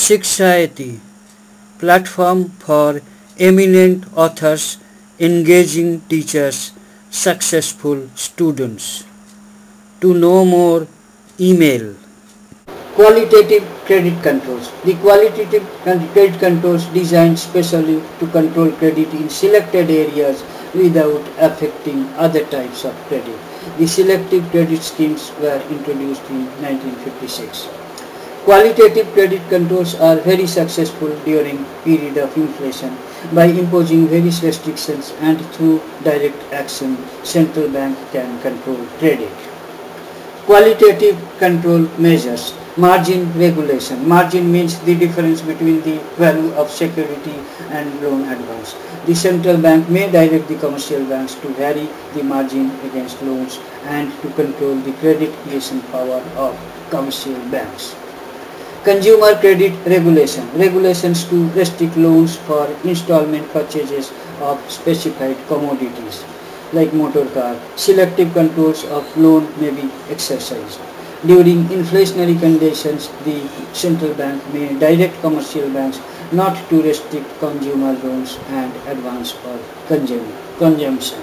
Sikshayati, platform for eminent authors, engaging teachers, successful students. To know more, email. Qualitative credit controls. The qualitative credit controls designed specially to control credit in selected areas without affecting other types of credit. The selective credit schemes were introduced in 1956. Qualitative credit controls are very successful during period of inflation by imposing various restrictions and through direct action central bank can control credit. Qualitative control measures margin regulation. Margin means the difference between the value of security and loan advance. The central bank may direct the commercial banks to vary the margin against loans and to control the credit creation power of commercial banks. Consumer credit regulation. Regulations to restrict loans for installment purchases of specified commodities like motor car. Selective controls of loan may be exercised. During inflationary conditions, the central bank may direct commercial banks not to restrict consumer loans and advance for consumption.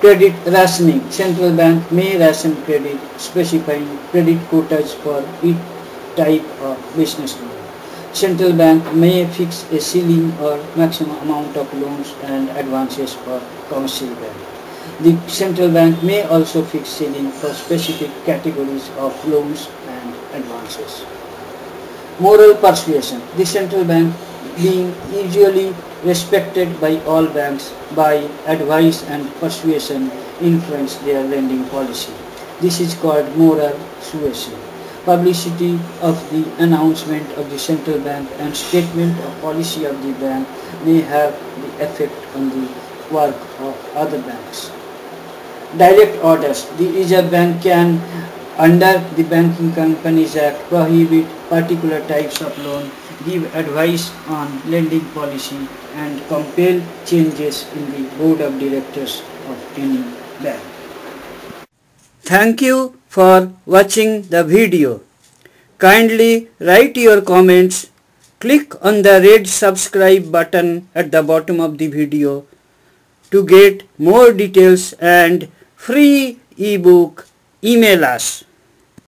Credit rationing. Central bank may ration credit, specifying credit quotas for each type of business loan. Central bank may fix a ceiling or maximum amount of loans and advances for commercial bank. The central bank may also fix ceiling for specific categories of loans and advances. Moral persuasion. The central bank being usually respected by all banks by advice and persuasion influence their lending policy. This is called moral suasion. Publicity of the announcement of the central bank and statement of policy of the bank may have the effect on the work of other banks direct orders. The Reserve Bank can, under the Banking Companies Act, prohibit particular types of loan, give advice on lending policy and compel changes in the board of directors of any bank. Thank you for watching the video. Kindly write your comments. Click on the red subscribe button at the bottom of the video to get more details and free ebook email us